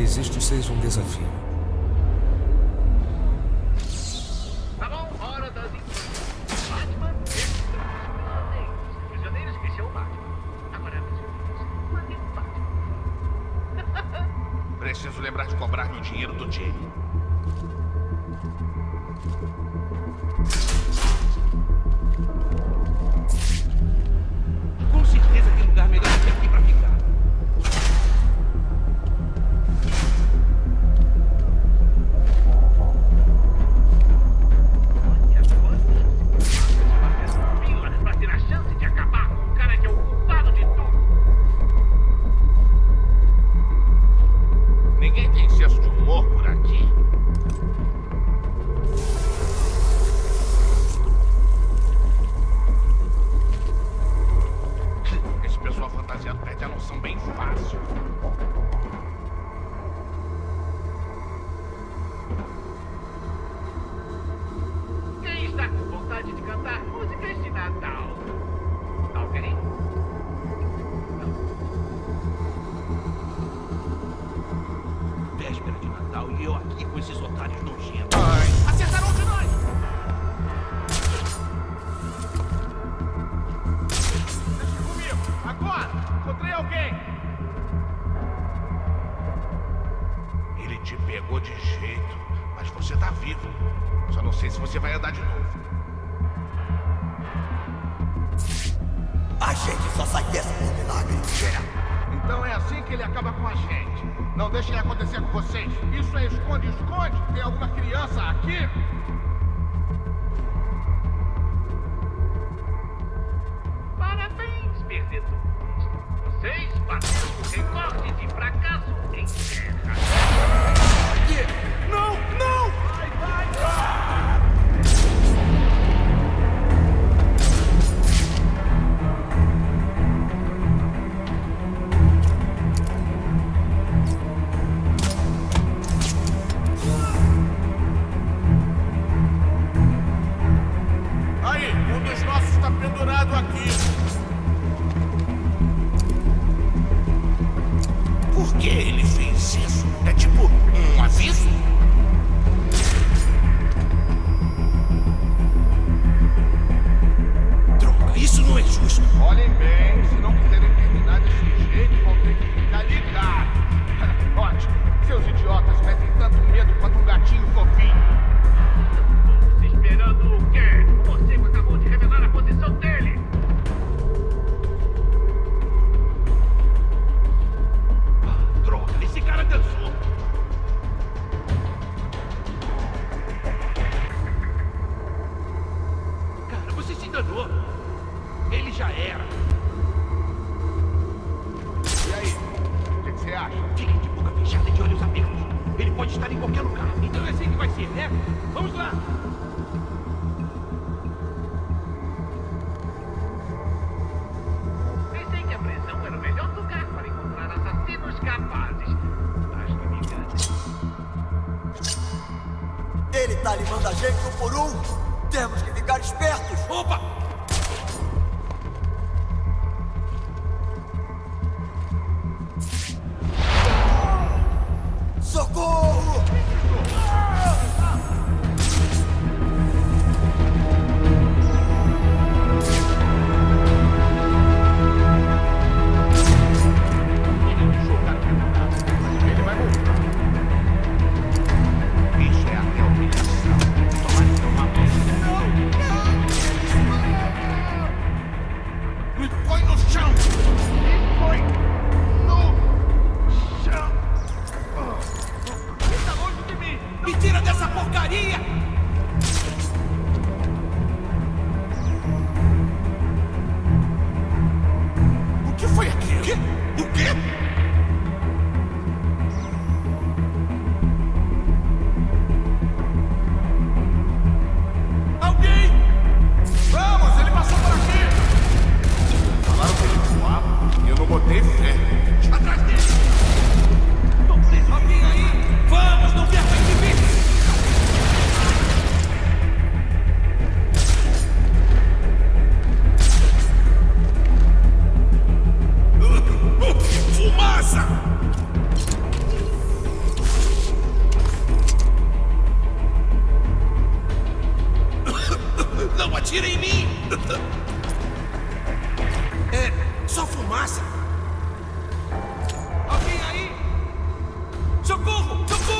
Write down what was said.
talvez isto seja um desafio. Tá bom, hora das. Batman, prisioneiros. O Batman. Agora, Batman. Preciso lembrar de cobrar meu dinheiro do Jay. Bem fácil. Sei se você vai andar de novo. A gente só sai dessa por milagre. É. Então é assim que ele acaba com a gente. Não deixem acontecer com vocês. Isso é esconde-esconde. Tem alguma criança aqui? Por que ele fez isso? É acha? Fiquem de boca fechada e de olhos abertos. Ele pode estar em qualquer lugar. Então é assim que vai ser, né? Vamos lá. Pensei que a prisão era o melhor lugar para encontrar assassinos capazes. Mas não me engane. Ele tá limando a gente um por um. Temos que ficar espertos. Opa! Maria! Não atire em mim! É só fumaça! Alguém aí? Socorro! Socorro!